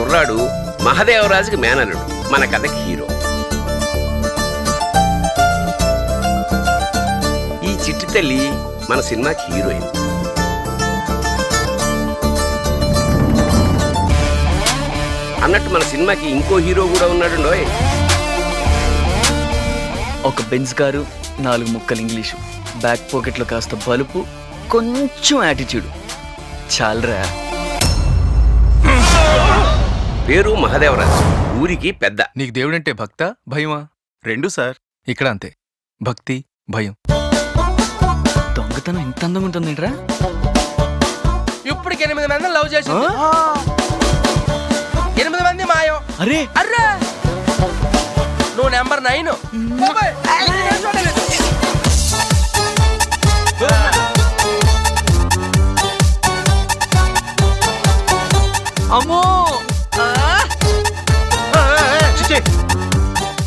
కుర్రాడు మహదేవరాజుకి మేనలుడు మన కథకి హీరో. ఈ చిట్టి తల్లి మన సినిమాకి హీరోయిన్. అన్నట్టు మన సినిమాకి ఇంకో హీరో కూడా ఉన్నాడు ఒక బెంజ్ కారు నాలుగు ముక్కలు ఇంగ్లీషు. బ్యాక్ పాకెట్లో కాస్త బలుపు కొంచెం యాటిట్యూడ్. చాలరా? పేరు మహదేవరాజు. ఊరికి పెద్ద. నీకు దేవుడంటే భక్త భయమా? రెండు సార్. ఇక్కడ అంతే. భక్తి భయం. దొంగతనం ఇంత అందంగా ఉంటుందేంట్రా? ఇప్పటికి ఎనిమిది మంది లవ్ చేసి ఎనిమిది మంది మాయం. అరే! అర్రా! నువ్వు నెంబర్ నైన్. అమ్మో!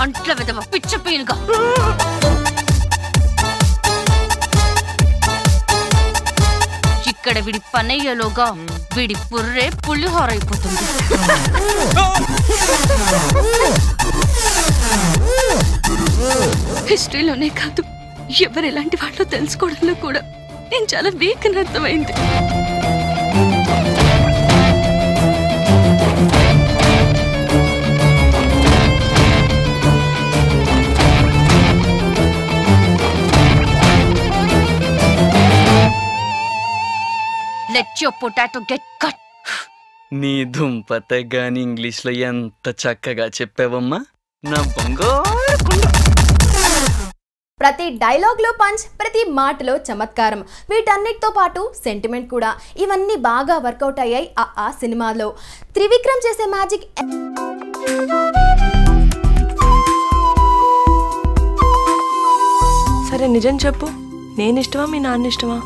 అంట్ల విధవ పిచ్చ పీనుగా ఇక్కడ వీడి పనయ్యలోగా వీడి పుర్రే పులిహోర అయిపోతుంది హిస్టరీలోనే కాదు ఎవరు ఎలాంటి వాళ్ళో తెలుసుకోవడంలో కూడా నేను చాలా వీక్ అని అర్థమైంది. Let your potato get cut నీ దుంపత గాని ఇంగ్లీష్లో ఎంత చక్కగా చెప్పావమ్మా? నా. ప్రతి డైలాగ్లో పంచ్ ప్రతి మాటలో చమత్కారం. వీటన్నిటితో పాటు సెంటిమెంట్ కూడా. ఇవన్నీ బాగా వర్కౌట్ అయ్యాయి ఆ ఆ సినిమాలో. త్రివిక్రమ్ చేసే మ్యాజిక్ సరే నిజం చెప్పు. నేను ఇష్టమా మీ నాన్న ఇష్టమా